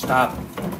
した。